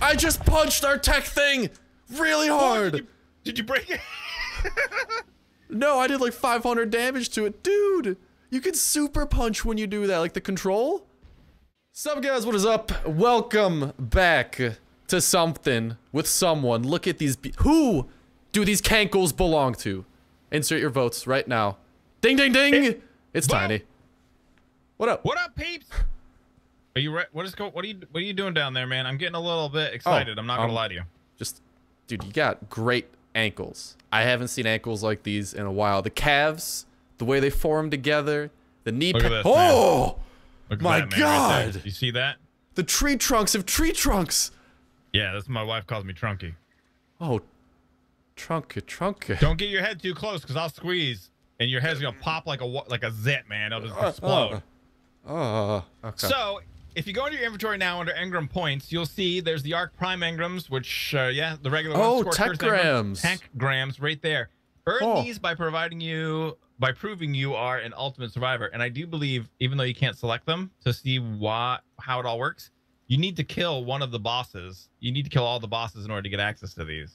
I just punched our tech thing really hard. Did you, did you break it? No, I did like 500 damage to it. Dude, you can super punch when you do that, like the control. Sup guys, what is up? Welcome back to something with someone. Look at these, who do these cankles belong to? Insert your votes right now. Ding, ding, ding. It's Tiny. What up? What up, peeps? Are you re- what is go? What are you What are you doing down there, man? I'm getting a little bit oh, excited. I'm not gonna um, lie to you. Just, dude, you got great ankles. I haven't seen ankles like these in a while. The calves, the way they form together, the knee. Look at this, man. oh, Look at my that, man, right. God. you see that? the tree trunks of tree trunks. Yeah, that's my wife calls me Trunky. Oh, trunky, trunky. Don't get your head too close, cause I'll squeeze, and your head's gonna pop like a like a zit, man. It'll just uh, uh, explode. Oh, okay. So, if you go into your inventory now under engram points, you'll see there's the ARK Prime engrams, which, uh, yeah, the regular Oh, ones. Tekgrams. Tech grams right there. Earn Oh. these by providing you, by proving you are an ultimate survivor. And I do believe, even though you can't select them to see why, how it all works, you need to kill one of the bosses. You need to kill all the bosses in order to get access to these.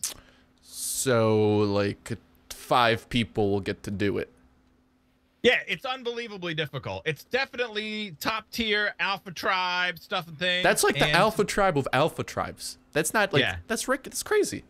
so like five people will get to do it. Yeah, it's unbelievably difficult. It's definitely top tier alpha tribe stuff and things. That's like the and- alpha tribe of alpha tribes. That's not like Yeah. that's Rick. That's crazy.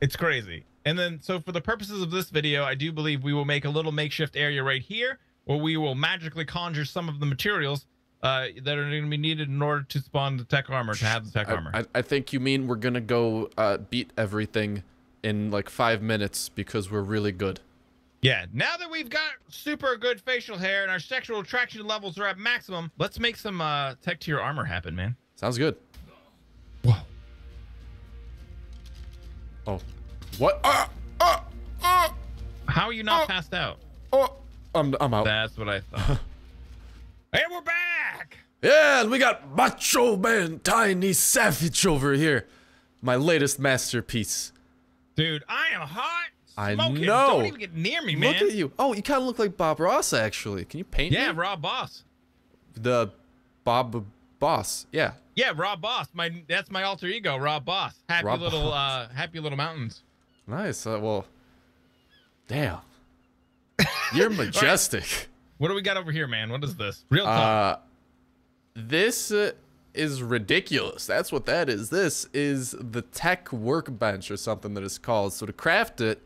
It's crazy. And then, so for the purposes of this video, I do believe we will make a little makeshift area right here where we will magically conjure some of the materials uh, that are going to be needed in order to spawn the Tek armor, to have the Tek I, armor. I, I think you mean we're gonna go uh, beat everything in like five minutes because we're really good. Yeah, now that we've got super good facial hair and our sexual attraction levels are at maximum, let's make some uh, Tek tier armor happen, man. Sounds good. Whoa. Oh, what? Ah, ah, ah, How are you not Oh. passed out? oh. I'm I'm out. That's what I thought. hey, we're back! Yeah, and we got Macho Man Tiny Savage over here. My latest masterpiece. Dude, I am hot. I Smoking. know. Don't even get near me, man. Look at you. Oh, you kind of look like Bob Ross, actually. Can you paint Yeah, me? Rob Boss. The Bob Boss. Yeah. Yeah, Rob Boss. My that's my alter ego, Rob Boss. Happy Rob little Boss. uh happy little mountains. Nice. Uh, well, damn. You're majestic. What do we got over here, man? What is this? Real talk. Uh, this uh, is ridiculous. That's what that is. This is the Tek workbench or something that it's called. So to craft it,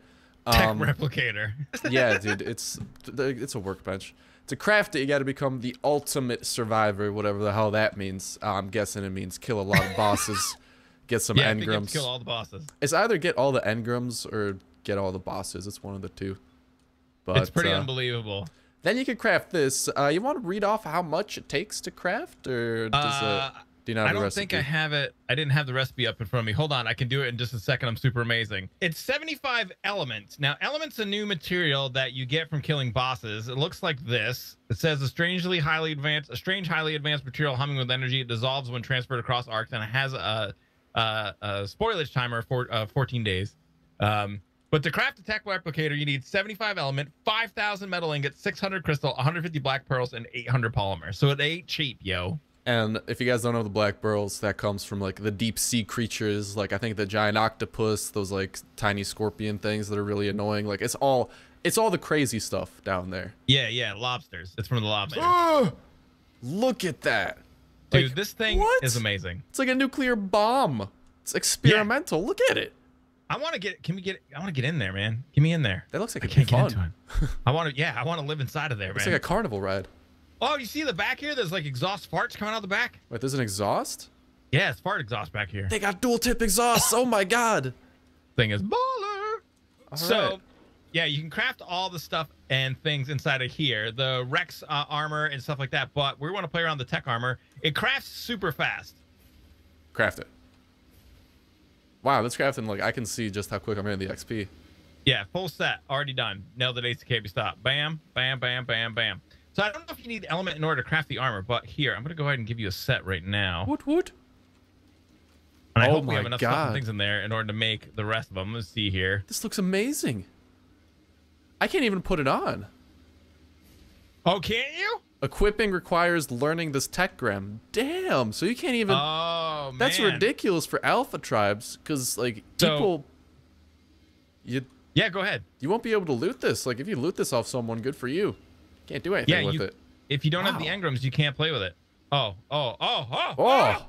Tek um, replicator. yeah, dude, it's it's a workbench. To craft it, you got to become the ultimate survivor, whatever the hell that means. Uh, I'm guessing it means kill a lot of bosses, get some yeah, I think you have to engrams. kill all the bosses. It's either get all the engrams or get all the bosses. It's one of the two. But it's pretty uh, unbelievable. then you can craft this. Uh, you want to read off how much it takes to craft, or does Uh, it? Do you I don't think I have it. I didn't have the recipe up in front of me. Hold on, I can do it in just a second. I'm super amazing. It's 75 elements. Now, elements a new material that you get from killing bosses. It looks like this. It says a strangely highly advanced, a strange highly advanced material humming with energy. It dissolves when transferred across ARKs, and it has a a, a spoilage timer for uh, 14 days. Um, but to craft a Tek replicator, you need 75 element, 5,000 metal ingots, 600 crystal, 150 black pearls, and 800 polymer. So it ain't cheap, yo. And if you guys don't know the black pearls, that comes from like the deep sea creatures, like I think the giant octopus, those like tiny scorpion things that are really annoying. Like it's all it's all the crazy stuff down there. Yeah, yeah, lobsters. It's from the lobsters. Ugh! Look at that. Dude, Like, this thing what? is amazing. It's like a nuclear bomb. It's experimental. Yeah. Look at it. I want to get. Can we get? I want to get in there, man. Get me in there. That looks like I can't get fun. into it. I want to. Yeah, I want to live inside of there, It's man. like a carnival ride. Oh, you see the back here? There's like exhaust parts coming out the back. Wait, there's an exhaust? Yeah, it's part exhaust back here. They got dual tip exhausts. Oh my god. Thing is baller. All so, right. yeah, you can craft all the stuff and things inside of here, the Rex uh, armor and stuff like that. But we want to play around the Tek armor. It crafts super fast. craft it. Wow, this crafting like I can see just how quick I'm getting the XP. Yeah, full set, already done. Nailed the ACKB stop. Bam, bam, bam, bam, bam. So I don't know if you need element in order to craft the armor, but here, I'm gonna go ahead and give you a set right now. Woot woot. And I Oh hope we have enough stuff and God. things in there in order to make the rest of them. Let's see here. This looks amazing. I can't even put it on. Oh, can't you? Equipping requires learning this Tekgram. Damn. So you can't even. Oh man. that's ridiculous for alpha tribes, because like So- people. You Yeah, go ahead. you won't be able to loot this. Like if you loot this off someone, good for you. Can't do anything Yeah, with you. it. If you don't have the engrams, you can't play with it. Oh, oh, oh, oh, Oh,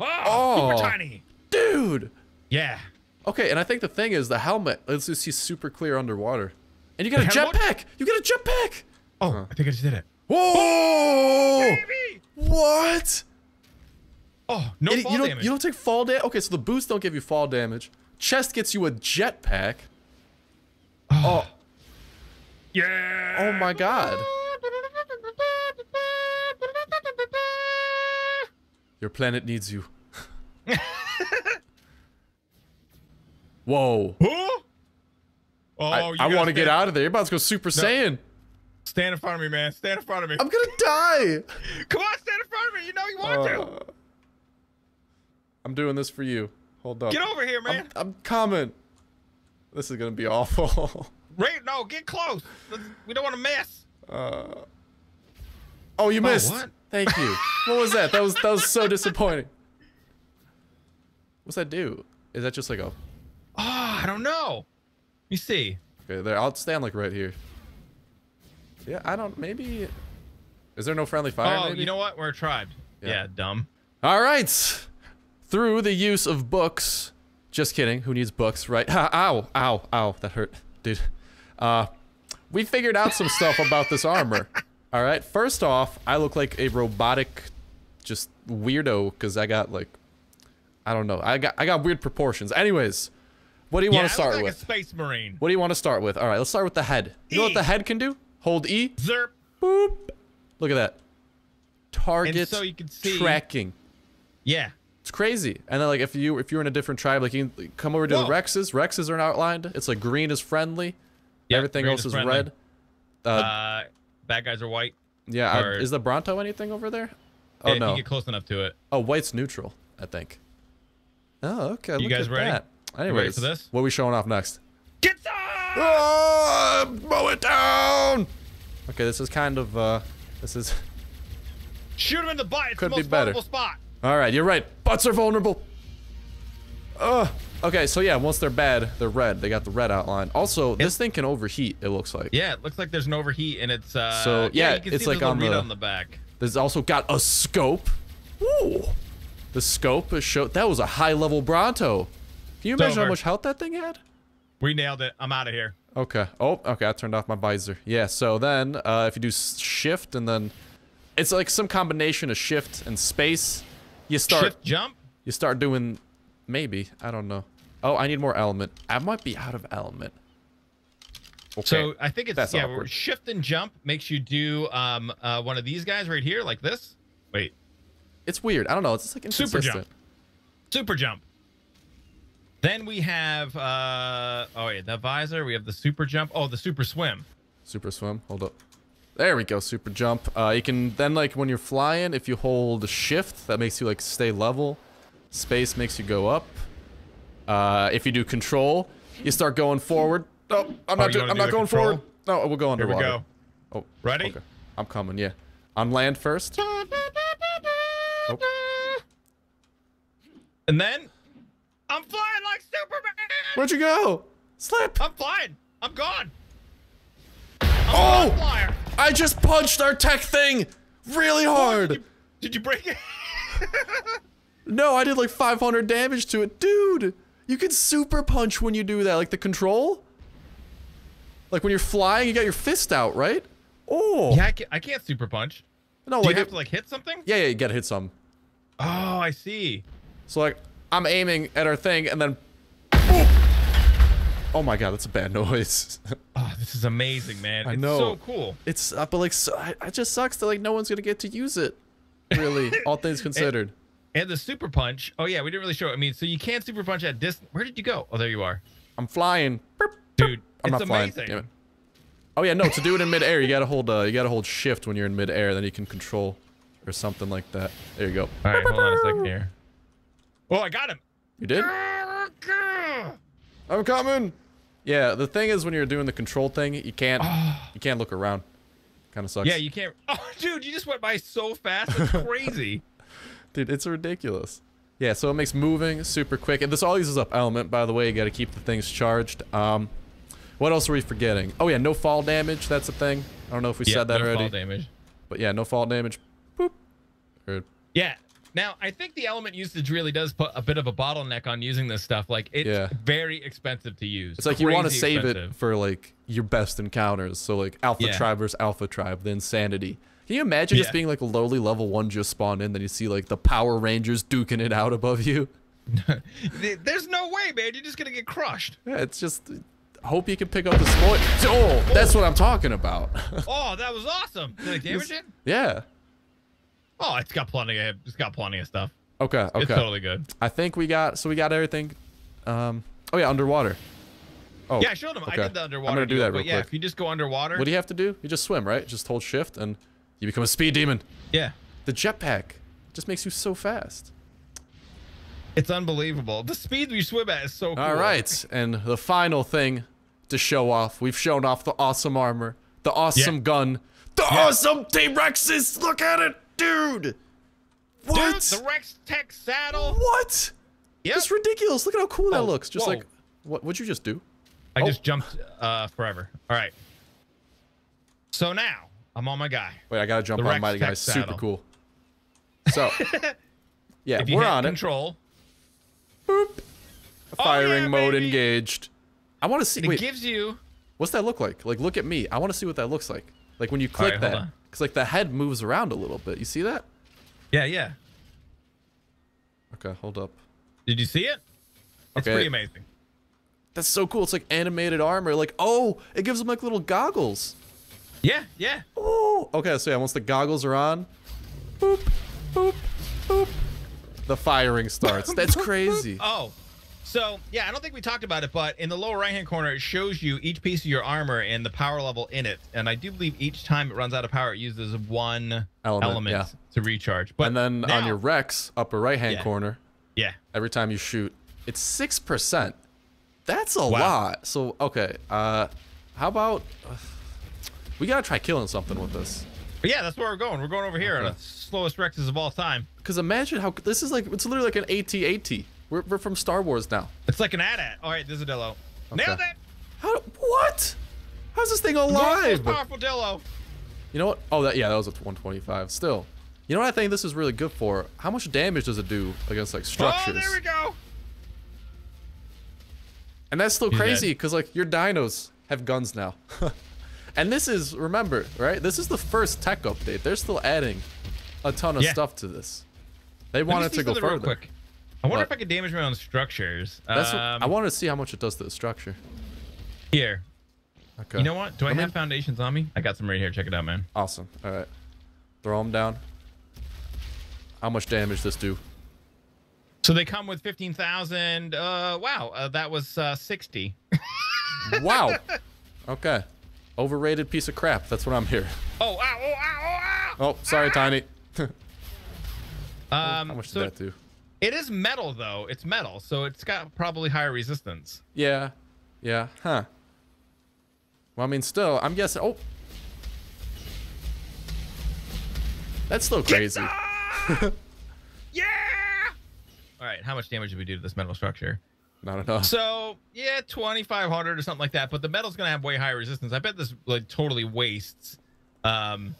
oh, Oh. super tiny. dude. Yeah. Okay, and I think the thing is the helmet lets you see super clear underwater. And you get a The helmet? jetpack. You get a jetpack. Oh, I think I just did it. Whoa! Baby. What? Oh, no It- fall you don't damage. you don't take fall damage. Okay, so the boots don't give you fall damage. Chest gets you a jetpack. Oh, yeah. oh my god. Your planet needs you. Whoa. Who? Oh, I, you I want to get out of there. You're about to go Super Saiyan. Stand in front of me, man. Stand in front of me. I'm gonna die. Come on, stand in front of me. You know you want to. Uh, I'm doing this for you. Hold up. Get over here, I'm, man. I'm coming. This is gonna be awful. Right? No, get close. Let's- We don't want to miss. Oh, you missed. what? Thank you. what was that? That was that was so disappointing. What's that do? Is that just like a Oh, I don't know. You see. okay? There, I'll stand like right here. Yeah, I don't. Maybe. Is there no friendly fire? oh, maybe? you know what? We're a tribe. Yeah. Yeah, dumb. All right. Through the use of books. Just kidding. Who needs books, right? Ha, ow, ow, ow. That hurt, dude. Uh, we figured out some stuff about this armor. All right. First off, I look like a robotic, just weirdo because I got like, I don't know. I got I got weird proportions. Anyways, what do you yeah, want to I start look like with? a space marine. What do you want to start with? All right, let's start with the head. You know what E. the head can do? Hold E. Zerp. Boop. Look at that. Target so you can see- tracking. Yeah. It's crazy. And then like if you if you're in a different tribe, like you can come over to the Whoa. Rexes. Rexes are outlined. It's like green is friendly. Yep, Everything else is is red. Uh, Uh, bad guys are white. yeah. I- is the Bronto anything over there? Oh if no. you get close enough to it. Oh, white's neutral. I think. Oh, okay. look guys ready? That. ready Anyways, for this? what are we showing off next? Get some! Oh, mow it down. Okay, this is kind of uh, this is. Shoot him in the butt. It's Could the be better. spot. All right, you're right. Butts are vulnerable. Ugh. Okay, so yeah, once they're bad, they're red. They got the red outline. Also, this thing can overheat. It looks like. Yeah, it looks like there's an overheat, and it's uh. So, yeah, you can it's see like on the- on the back. There's also got a scope. Ooh. The scope is show. That was a high level Bronto. Can you It's imagine how much health that thing had? We nailed it. I'm out of here. Okay. Oh, okay. I turned off my visor. Yeah. So then, uh, if you do shift and then, it's like some combination of shift and space. You start. Shift jump. You start doing. Maybe I don't know. Oh, I need more element. I might be out of element. Okay. So I think it's That's yeah. awkward. Shift and jump makes you do um uh one of these guys right here like this. Wait, it's weird. I don't know. It's just like Super jump. super jump. Then we have uh oh wait the visor. We have the super jump. Oh the super swim. Super swim. Hold up. There we go. Super jump. Uh, you can then like when you're flying, if you hold shift, that makes you like stay level. Space makes you go up. Uh, if you do control, you start going forward. Oh, I'm Oh, not. I'm not going control? forward. No, we'll go underwater. Here we go. Oh, Ready? okay. I'm coming. Yeah. On land first. Oh. And then I'm flying like Superman. Where'd you go? Slip. I'm flying. I'm gone. Oh! I'm flyer. I just punched our tech thing really hard. Did you, did you break it? No, I did like 500 damage to it. Dude, you can super punch when you do that. Like the control. Like when you're flying, you got your fist out, right? Oh. yeah, I can't, I can't super punch. No, Do like, you have it- to like hit something? yeah, yeah, you gotta hit some. Oh, I see. So like, I'm aiming at our thing and then. Oh my god, that's a bad noise. Oh, this is amazing, man. I it's know. so cool. it's uh, but like, so, I, it just sucks that like no one's gonna get to use it. Really, all things considered. And the super punch. Oh yeah, we didn't really show. It. I mean, so you can't super punch at distance. Where did you go? Oh, there you are, I'm flying. Dude. I'm it's not flying. amazing. Damn it. Oh yeah, no. To do it in midair, you gotta hold. Uh, you gotta hold shift when you're in midair. Then you can control, or something like that. There you go. All right, hold on a second here. Oh, I got him. You did? I'm coming. Yeah. The thing is, when you're doing the control thing, you can't. you can't look around. Kind of sucks. Yeah, you can't. Oh, dude, you just went by so fast. It's crazy. Dude, it's ridiculous. Yeah, so it makes moving super quick. And this all uses up element, by the way. You got to keep the things charged. Um, what else are we forgetting? Oh, yeah, no fall damage. That's a thing. I don't know if we yeah, said that no already. fall damage. But yeah, no fall damage. Boop. Or, Yeah. Now, I think the element usage really does put a bit of a bottleneck on using this stuff. Like, it's Yeah. very expensive to use. it's like you want to Crazy save it for like your best encounters. So like Alpha Yeah. Tribe versus Alpha Tribe, the Insanity. Can you imagine just being like a lowly level one just spawned in, then you see like the Power Rangers duking it out above you? There's no way, man. You're just going to get crushed. Yeah, it's just hope you can pick up the spoil. Oh, that's what I'm talking about. Oh, that was awesome. Did I damage it? yeah. Oh, it's got plenty of it's got plenty of stuff. Okay. okay. It's totally good. I think we got so we got everything. Um. Oh yeah, underwater. Oh. Yeah, I showed him. I did the underwater. I'm gonna do deal, that real yeah, if you just go underwater. What do you have to do? You just swim, right? Just hold shift and you become a speed demon. yeah, The jetpack just makes you so fast. it's unbelievable. The speed we swim at is so cool. All right, and the final thing to show off. We've shown off the awesome armor, the awesome Yeah. gun, the Yeah. awesome T-Rexes. Look at it, dude. What? Dude, the Rex Tek saddle. what? Yep. It's ridiculous. Look at how cool that Oh, looks. Just whoa. like what? What'd you just do? I Oh. just jumped uh, forever. All right. So now I'm on my guy. Wait, I gotta jump The on Rex my guy. Super saddle. cool. So, yeah, we're on it. control, Boop. Oh, Firing yeah, mode baby. engaged. I want to see. it Wait, gives you. what's that look like? Like, look at me. I want to see what that looks like. Like when you click right, that, because like the head moves around a little bit. You see that? Yeah, yeah. Okay, hold up. Did you see it? It's Okay. pretty amazing. That's so cool. It's like animated armor. Like, oh, it gives them like little goggles. Yeah, yeah. Oh, okay. So yeah, once the goggles are on, boop, boop, boop, the firing starts. That's crazy. Oh, so yeah, I don't think we talked about it, but in the lower right hand corner, it shows you each piece of your armor and the power level in it. And I do believe each time it runs out of power, it uses one Element, element, yeah. to recharge. But And then on your Rex, upper right hand Yeah. corner, yeah, every time you shoot, it's six percent. That's a Wow. lot. So okay, uh, how about we gotta try killing something with this? but yeah, that's where we're going. We're going over here, Okay. the slowest Rexes of all time. Because imagine how this is like. It's literally like an AT-AT. We're, we're from Star Wars now. It's like an AT-AT. All right, this is a Dillo. Nailed it. How? What? How's this thing North's alive? most powerful Dillo. You know what? Oh, that yeah, that was a 125. Still, you know what I think this is really good for? How much damage does it do against like structures? Oh, structures? there we go. And that's still He's crazy because like your dinos have guns now. and this is remember right? This is the first Tek update. They're still adding a ton of Yeah. stuff to this. They Let wanted to go real further. quick. I wonder What? if I could damage my own structures. That's what, um, I wanted to see how much it does to the structure. here. Okay. You know what? Do I me- have foundations on me? I got some right here. Check it out, man. Awesome. All right. Throw them down. How much damage this do? So they come with 15,000. Uh, wow. Uh, that was uh, 60. Wow. okay. Overrated piece of crap. That's what I'm here. Oh, ow, oh, ow, Oh, sorry, Tiny. oh, ow. Um, How much so did that do? it is metal, though. It's metal, so it's got probably higher resistance. Yeah. Yeah. Huh. Well, I mean, still, I'm guessing. Oh. That's still crazy. Ah! yeah! All right, how much damage did we do to this metal structure? Not enough. So, yeah, 2,500 or something like that, but the metal's going to have way higher resistance. I bet this like totally wastes um,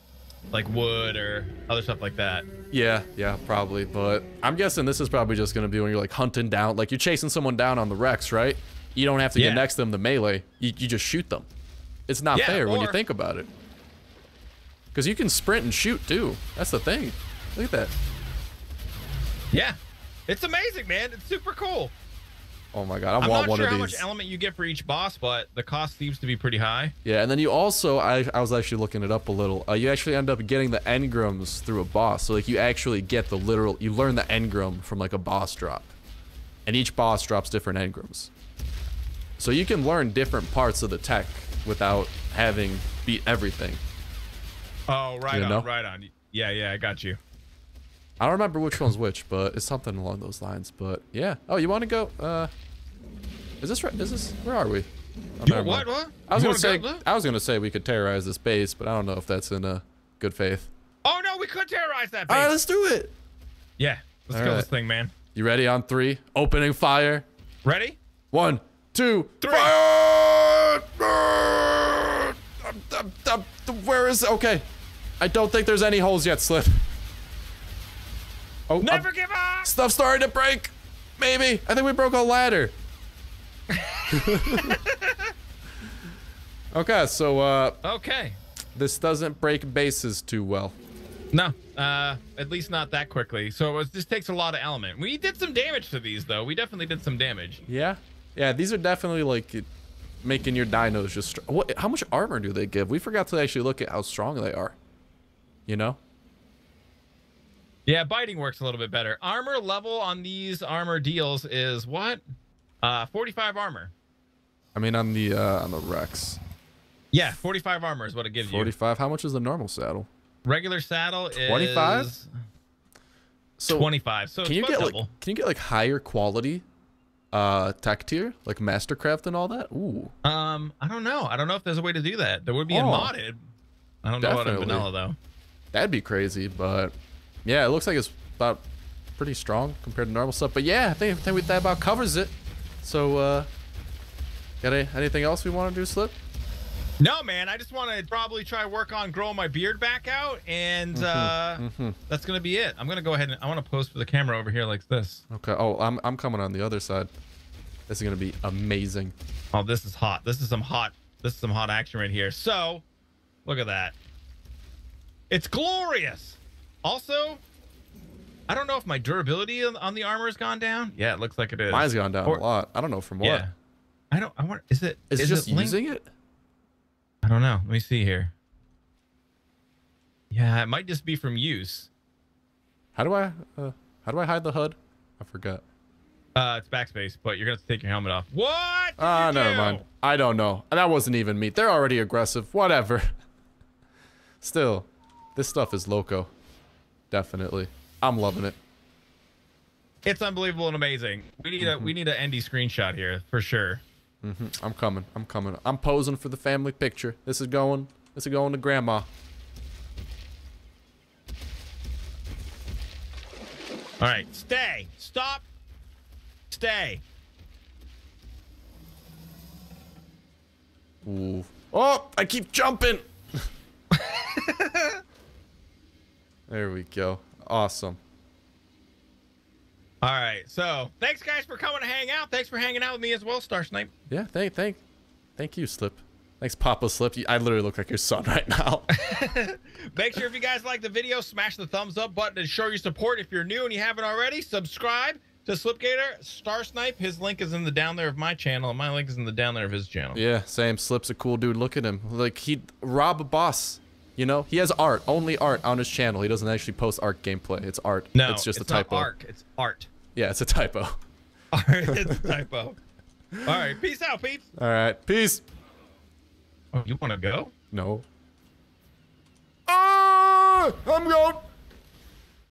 like wood or other stuff like that. Yeah, yeah, probably. But I'm guessing this is probably just gonna be when you're like hunting down, like you're chasing someone down on the Rex, right? You don't have to Yeah. get next to them to melee. You, you just shoot them. It's not Yeah, fair when you think about it. Because you can sprint and shoot too. That's the thing. Look at that. Yeah. It's amazing, man. It's super cool. Oh my god, I want one of those. I'm want not one sure of how much element you get for each boss, but the cost seems to be pretty high. Yeah, and then you also, I, I was actually looking it up a little. Uh, you actually end up getting the engrams through a boss. So like you actually get the literal, you learn the engram from like a boss drop, and each boss drops different engrams. So you can learn different parts of the tech without having beat everything. Oh, right You on, know? right on. Yeah, yeah, I got you. I don't remember which one's which, but it's something along those lines. But yeah. Oh, you want to go? Uh, is this right? Is this? Where are we? Oh, You- what? What? I was You gonna say go- I was gonna say we could terrorize this base, but I don't know if that's in uh, good faith. Oh no, we could terrorize that All base. right, let's do it. yeah, let's All kill right. this thing, man. You ready on three? Opening fire. Ready? One, two, Three. fire! Where is okay? I don't think there's any holes yet, Slip. Oh, Never um, give up. stuff starting to break. Maybe. I think we broke a ladder. okay, so uh, Okay. this doesn't break bases too well. No, uh, at least not that quickly. So it was, this takes a lot of element. We did some damage to these, though. We definitely did some damage. Yeah, yeah. These are definitely like making your dinos just. Str- what? How much armor do they give? We forgot to actually look at how strong they are. You know. Yeah, biting works a little bit better. Armor level on these armor deals is what? Uh, 45 armor. I mean, on the uh, on the Rex, Yeah, 45 armor is what it gives you. forty-five. How much is the normal saddle? Regular saddle is 25? So 25. So can you get about like can you get like higher quality, uh, Tek tier like Mastercraft and all that? Ooh, Um, I don't know. I don't know if there's a way to do that. There would be in Oh. modded. I don't know about vanilla though. that'd be crazy. But yeah, it looks like it's about pretty strong compared to normal stuff. But yeah, I think I think we- that about covers it. So uh, got any, anything else we want to do, Slip? No, man. I just want to probably try work on growing my beard back out, and uh, Mm-hmm. that's gonna be it. I'm gonna go ahead and I want to pose for the camera over here like this. Okay. Oh, I'm I'm coming on the other side. This is gonna be amazing. Oh, this is hot. This is some hot. This is some hot action right here. So, look at that. It's glorious. Also, I don't know if my durability on- on the armor has gone down. Yeah, it looks like it is. Mine's gone down Or- a lot. I don't know from what. Yeah. I don't. I want. Is it? Is it is just linked? using it? I don't know. Let me see here. Yeah, it might just be from use. How do I uh, how do I hide the HUD? I forgot. Uh, it's backspace, but you're gonna have to take your helmet off. What? Ah, you never mind. I don't know. And that wasn't even me. They're already aggressive. Whatever. Still, this stuff is loco. Definitely. I'm loving it. It's unbelievable and amazing. We need a we need an Endy screenshot here for sure. Mm-hmm. I'm coming. I'm coming. I'm posing for the family picture. This is going. This is going to grandma. All right, stay. Stop. Stay. Ooh. Oh, I keep jumping. there we go. Awesome. All right. So, thanks guys for coming to hang out. Thanks for hanging out with me as well, Star Snipe. Yeah, thank thank thank you, Slip. Thanks, Papa Slip. I literally look like your son right now. Make sure if you guys like the video, smash the thumbs up button to show your support. If you're new and you haven't already, subscribe to Slipgator. Star Snipe, his link is in the down there of my channel, and my link is in the down there of his channel. yeah, same. Slip's a cool dude. Look at him. Like he rob a boss. You know, he has art, only art on his channel. He doesn't actually post art gameplay. It's art. No, it's just it's a typo. Not ARK, it's art. Yeah, it's a typo. Art, it's a typo. All right, peace out, peeps. All right, peace. Oh, you want to go? No. Ah, I'm going.